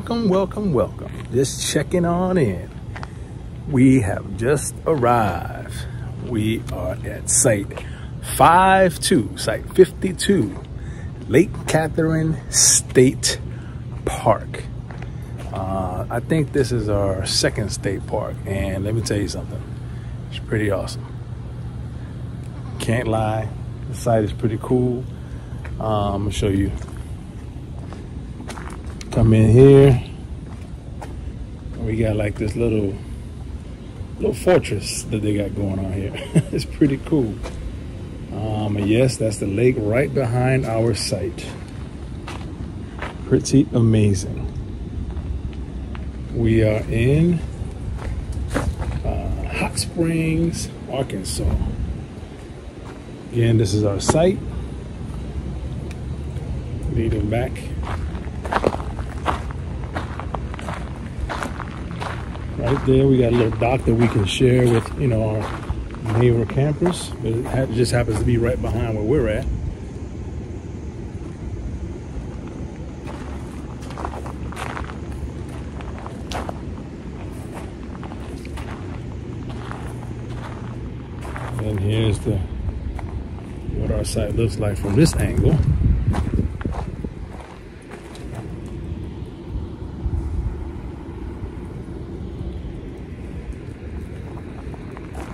Welcome, welcome, welcome. Just checking on in. We have just arrived. We are at site 52, site 52, Lake Catherine State Park. Uh, I think this is our second state park, and let me tell you something. It's pretty awesome. Can't lie. The site is pretty cool. Um, I'm gonna show you come in here. We got like this little little fortress that they got going on here. It's pretty cool. Um yes that's the lake right behind our site. Pretty amazing. We are in uh, hot springs arkansas. Again this is our site. Leading back Right there, we got a little dock that we can share with, you know, our neighbor campers. But it just happens to be right behind where we're at. And here's the what our site looks like from this angle.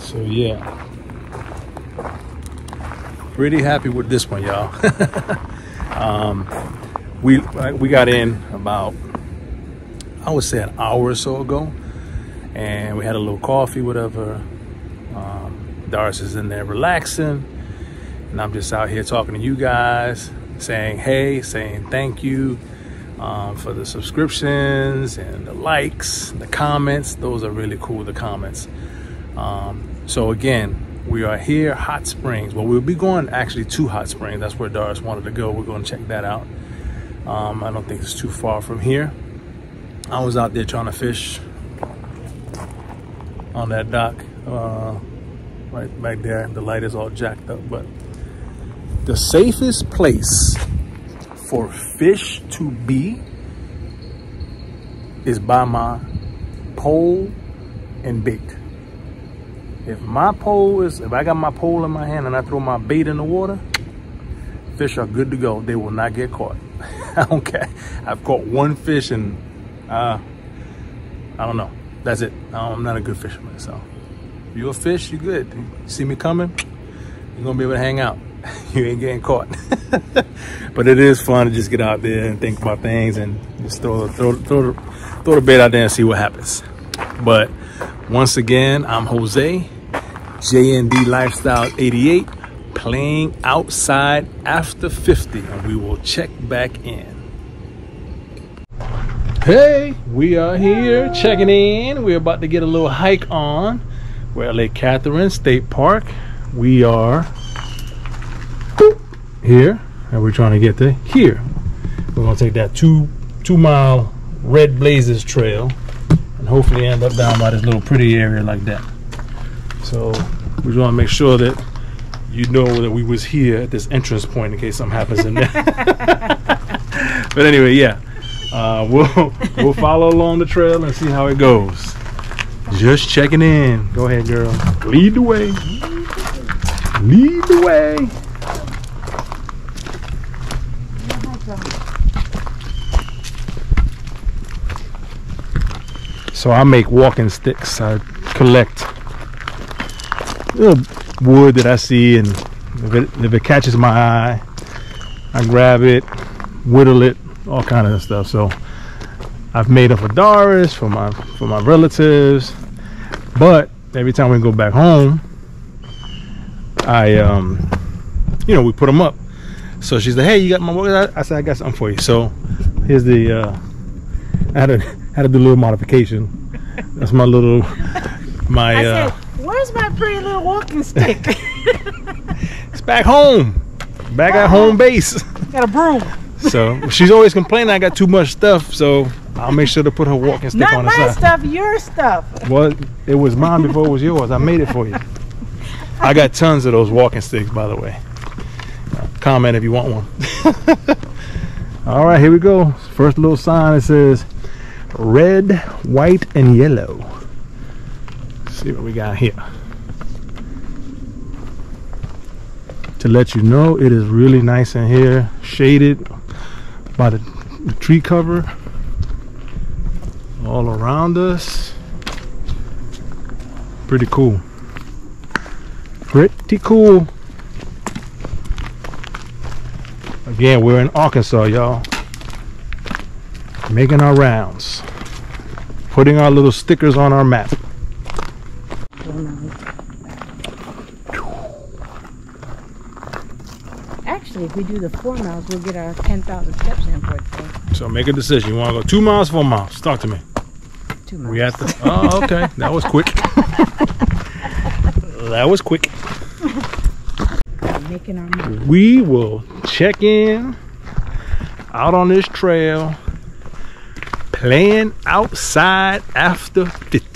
So yeah, pretty happy with this one, y'all. um, we we got in about I would say an hour or so ago, and we had a little coffee, whatever. Um, Doris is in there relaxing, and I'm just out here talking to you guys, saying hey, saying thank you. Um, for the subscriptions and the likes, the comments. Those are really cool, the comments. Um, so again, we are here, Hot Springs. Well, we'll be going actually to Hot Springs. That's where Doris wanted to go. We're going to check that out. Um, I don't think it's too far from here. I was out there trying to fish on that dock uh, right back there. The light is all jacked up, but the safest place for fish to be is by my pole and bait. If my pole is, if I got my pole in my hand and I throw my bait in the water, fish are good to go. They will not get caught. Care. I've caught one fish and uh, I don't know. That's it. I'm not a good fisherman. So if you're a fish, you're good. You see me coming, you're gonna be able to hang out. you ain't getting caught. but it is fun to just get out there and think about things and just throw, throw, throw, throw the bait out there and see what happens. But once again, I'm Jose. JND Lifestyle 88 playing outside after 50 and we will check back in. Hey, we are here checking in. We're about to get a little hike on. We're at Lake Catherine State Park. We are here and we're trying to get to here. We're gonna take that two two mile red blazes trail and hopefully end up down by this little pretty area like that. So we just want to make sure that you know that we was here at this entrance point in case something happens in there. but anyway, yeah, uh, we'll we'll follow along the trail and see how it goes. Just checking in. Go ahead, girl. Lead the way. Lead the way. So I make walking sticks. I collect little wood that I see, and if it, if it catches my eye, I grab it, whittle it, all kind of stuff. So I've made up for Doris, for my for my relatives, but every time we go back home, I um, you know, we put them up. So she's like, "Hey, you got my work?" I said, "I got something for you." So here's the. Uh, I had to had to do a little modification. That's my little my. Uh, Where's my pretty little walking stick? it's back home. Back at home uh-huh. base. Got a broom. So she's always complaining I got too much stuff, so I'll make sure to put her walking stick Not on the side. Not my stuff, your stuff. Well, it was mine before it was yours. I made it for you. I got tons of those walking sticks, by the way. Comment if you want one. All right, here we go. First little sign it says red, white, and yellow. Let's see what we got here. To let you know it is really nice in here, shaded by the, the tree cover all around us. Pretty cool. Pretty cool. Again, we're in Arkansas, y'all. Making our rounds. Putting our little stickers on our map. Actually, if we do the four miles, we'll get our 10,000 steps in for it. So make a decision. You want to go two miles, four miles? Talk to me. Two miles. We at the. Oh, okay. That was quick. that was quick. Making our money. We will check in out on this trail, playing outside after 50.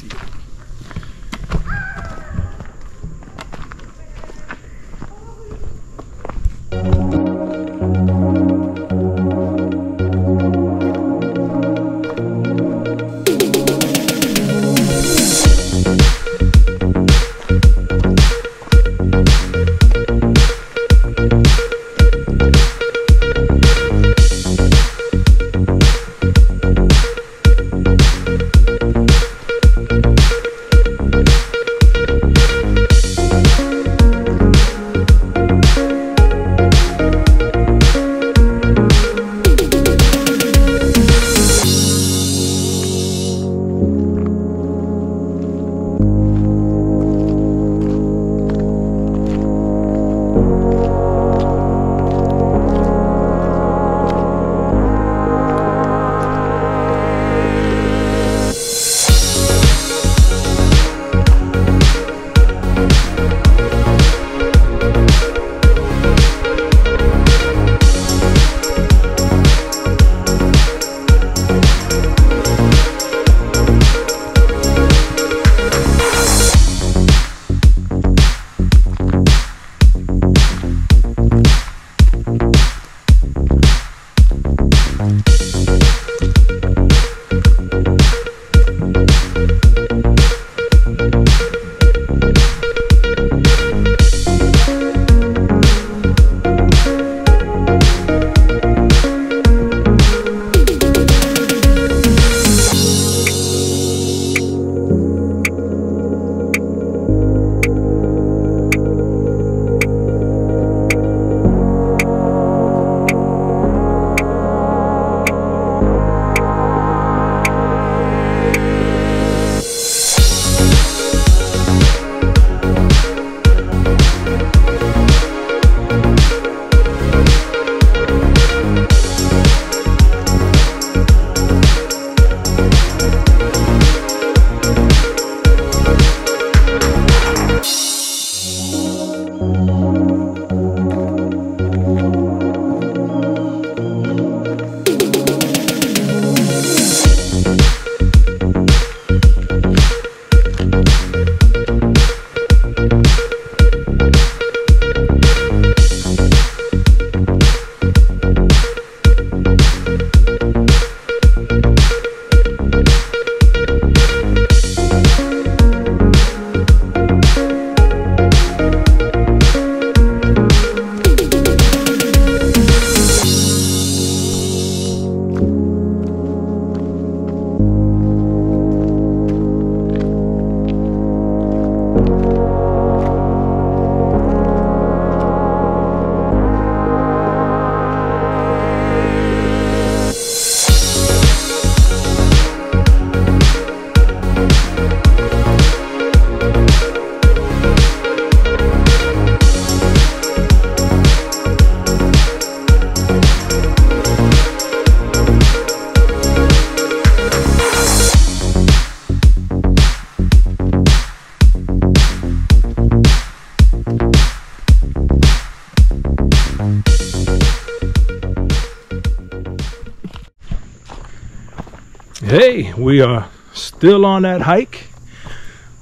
We are still on that hike.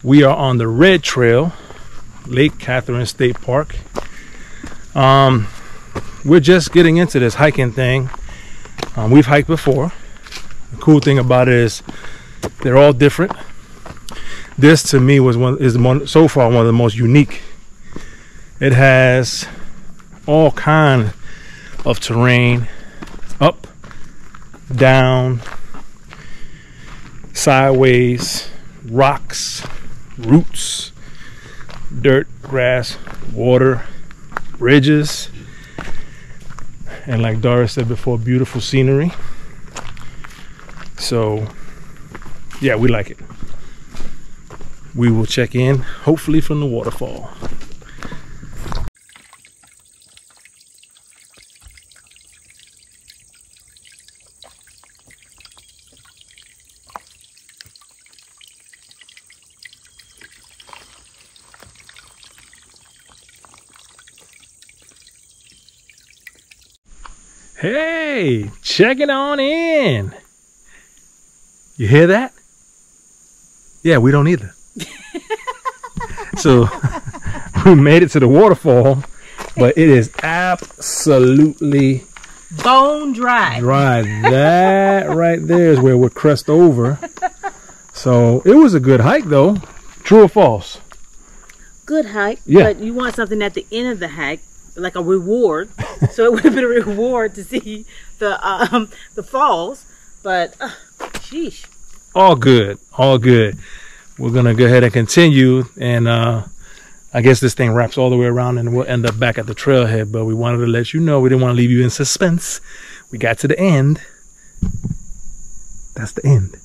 We are on the Red Trail, Lake Catherine State Park. Um, we're just getting into this hiking thing. Um, we've hiked before. The cool thing about it is they're all different. This to me was one is one so far one of the most unique. It has all kind of terrain, up, down, sideways, rocks, roots, dirt, grass, water, ridges, and like Doris said before, beautiful scenery. So, yeah, we like it. We will check in, hopefully, from the waterfall. Hey, checking on in. You hear that? Yeah, we don't either. so we made it to the waterfall, but it is absolutely Bone dry. dry. That right there is where we're crest over. So it was a good hike though. True or false? good hike, Yeah. but you want something at the end of the hike, like a reward. so it would have been a reward to see the um the falls, but uh, sheesh. all good all good. We're gonna go ahead and continue and uh i guess this thing wraps all the way around and we'll end up back at the trailhead but we wanted to let you know we didn't want to leave you in suspense. We got to the end. That's the end.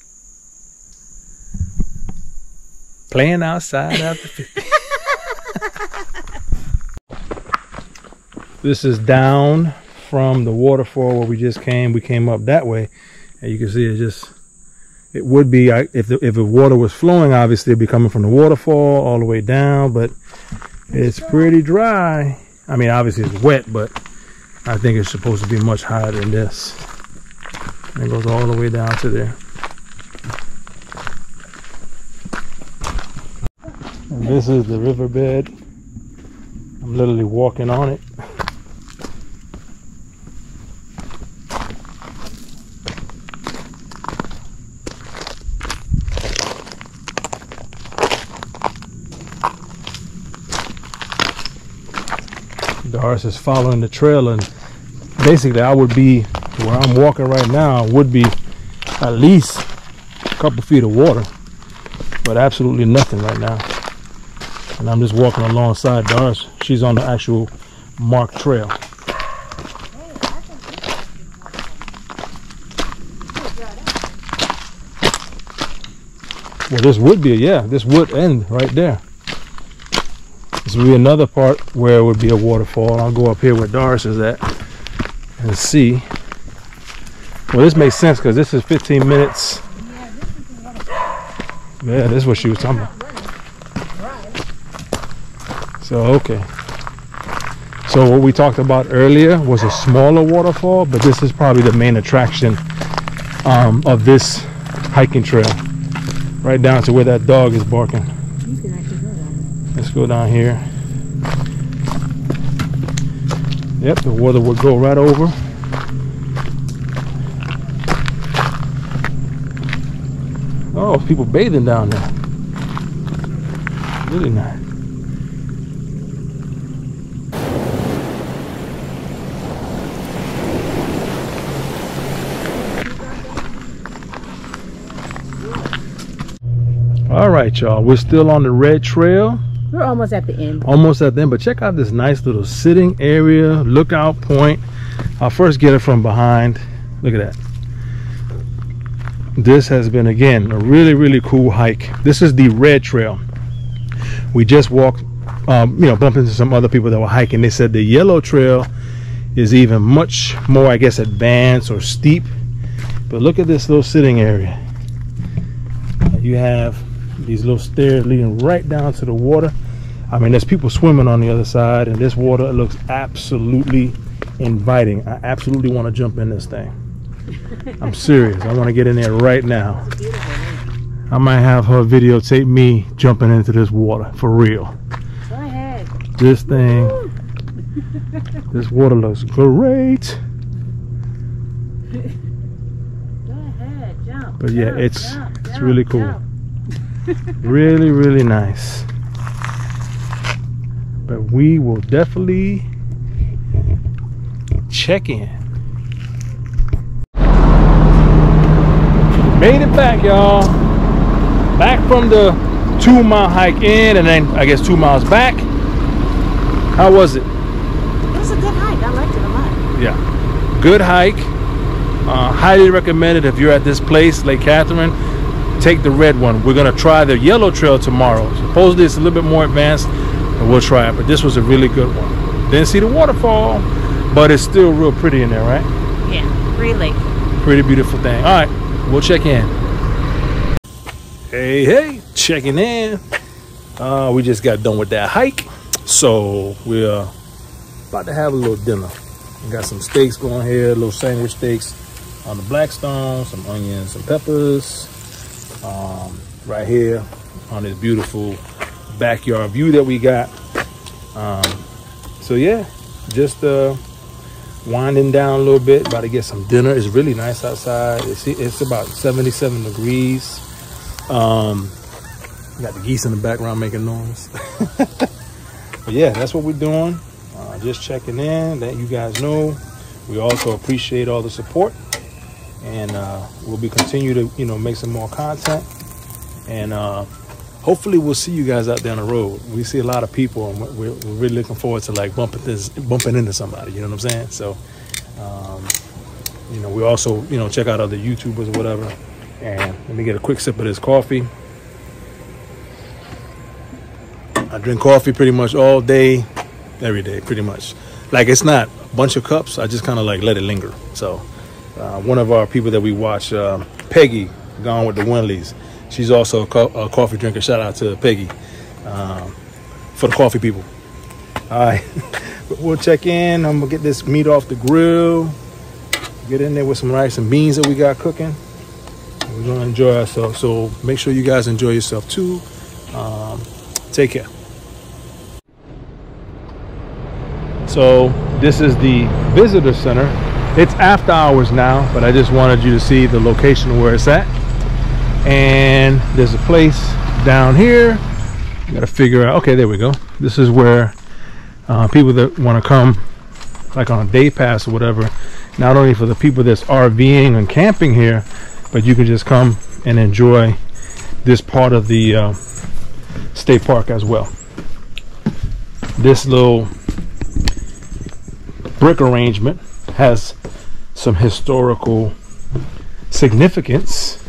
Playing outside after 50 this is down from the waterfall where we just came. We came up that way. And you can see it just it would be if the, if the water was flowing obviously it'd be coming from the waterfall all the way down but it's pretty dry. I mean obviously it's wet but i think it's supposed to be much higher than this. And it goes all the way down to there. And this is the riverbed. I'm literally walking on it Is following the trail, and basically, I would be where I'm walking right now would be at least a couple feet of water, but absolutely nothing right now. And I'm just walking alongside Doris. She's on the actual marked trail. Well, this would be, yeah, this would end right there. This would be another part where it would be a waterfall. I'll go up here where Doris is at and see. Well, this makes sense because this is 15 minutes. Yeah, this is what she was talking about. So, okay. So, what we talked about earlier was a smaller waterfall, but this is probably the main attraction um, of this hiking trail. Right down to where that dog is barking. You can actually go down. Let's go down here. Yep, the water would go right over. Oh, people bathing down there. Really nice. All right, y'all. We're still on the red trail We're almost at the end. almost at the end but check out this nice little sitting area lookout point. I'll first get it from behind. Look at that. This has been again a really really cool hike. This is the red trail. We just walked um, you know bumped into some other people that were hiking. They said the yellow trail is even much more i guess advanced or steep. But look at this little sitting area. You have these little stairs leading right down to the water I mean, there's people swimming on the other side, and this water looks absolutely inviting. I absolutely want to jump in this thing. I'm serious. I want to get in there right now. I might have her videotape me jumping into this water for real. Go ahead. This thing, this water looks great. Go ahead, jump. But yeah, it's Yeah, it's really cool. really really nice but we will definitely check in. Made it back y'all. Back from the two mile hike in and then i guess two miles back. How was it? It was a good hike. I liked it a lot. yeah. Good hike. Uh, highly recommended if you're at this place lake catherine. Take the red one. We're gonna try the yellow trail tomorrow. Supposedly it's a little bit more advanced and we'll try it but this was a really good one. Didn't see the waterfall but it's still real pretty in there right? Yeah, really. pretty beautiful thing. All right we'll check in. Hey hey checking in. Uh we just got done with that hike so we're about to have a little dinner. We got some steaks going here little sandwich steaks on the blackstone some onions some peppers um right here on this beautiful backyard view that we got. Um so yeah just uh winding down a little bit about to get some dinner. It's really nice outside. It's it's about 77 degrees. Um got the geese in the background making noise. But yeah that's what we're doing. Uh, just checking in that you guys know. We also appreciate all the support. And uh, we'll be continue to you know make some more content. And uh, hopefully we'll see you guys out down the road. We see a lot of people and we're, we're really looking forward to like bumping this bumping into somebody you know what i'm saying? So um, you know we also you know check out other youtubers or whatever. And let me get a quick sip of this coffee. I drink coffee pretty much all day every day pretty much. Like it's not a bunch of cups i just kind of like let it linger. So uh, one of our people that we watch uh, peggy gone with the winleys she's also a, co- a coffee drinker. Shout out to peggy um, for the coffee people. All right. We'll check in. I'm gonna get this meat off the grill. Get in there with some rice and beans that we got cooking. We're gonna enjoy ourselves. So make sure you guys enjoy yourself too. Um, take care. So this is the visitor center. It's after hours now but i just wanted you to see the location where it's at and there's a place down here. You gotta figure out okay there we go. This is where uh, people that want to come like on a day pass or whatever not only for the people that's rving and camping here but you can just come and enjoy this part of the uh, state park as well. This little brick arrangement has some historical significance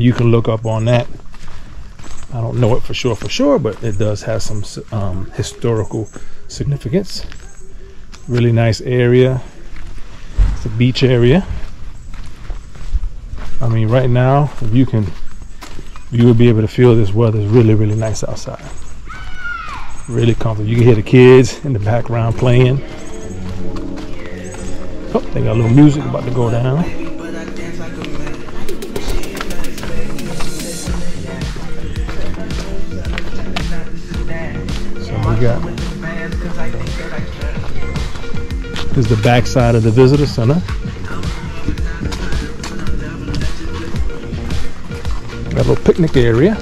you can look up on that. I don't know it for sure for sure but it does have some um, historical significance. Really nice area. It's a beach area. I mean right now if you can you will be able to feel this weather is really really nice outside. Really comfortable. You can hear the kids in the background playing. Oh they got a little music about to go down got is the back side of the visitor center a little picnic area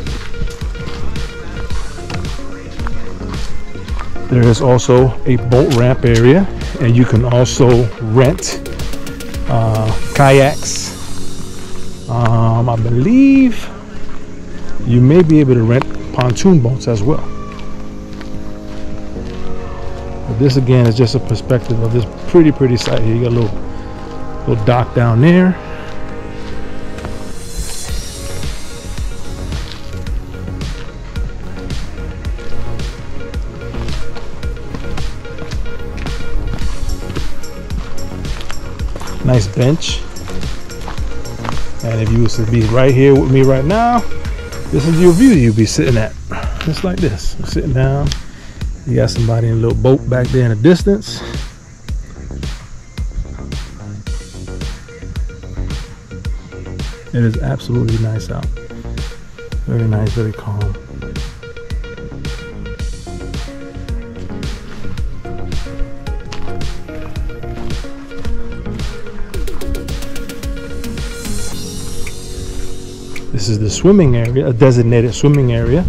There is also a boat ramp area, and you can also rent uh, kayaks. Um, I believe you may be able to rent pontoon boats as well. But this again is just a perspective of this pretty, pretty site here. You got a little, little dock down there. nice bench and if you was to be right here with me right now this is your view you'd be sitting at just like this sitting down you got somebody in a little boat back there in the distance. It is absolutely nice out. Very nice very calm. This is the swimming area, a designated swimming area.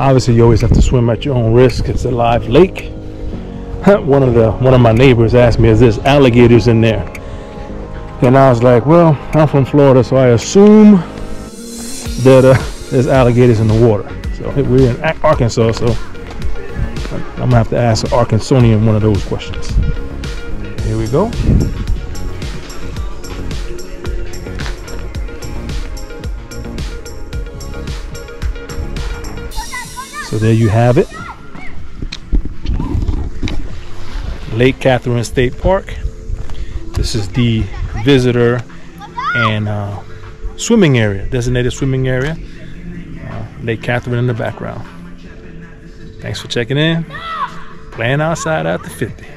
Obviously, you always have to swim at your own risk. It's a live lake. one of the one of my neighbors asked me, "Is there's alligators in there?" And I was like, "Well, I'm from Florida, so I assume that uh, there's alligators in the water." So we're in Arkansas, so I'm gonna have to ask an Arkansanian one of those questions. Here we go. So there you have it. Lake Catherine State Park. This is the visitor and uh, swimming area, designated swimming area. Uh, Lake Catherine in the background. Thanks for checking in. Playing outside after 50.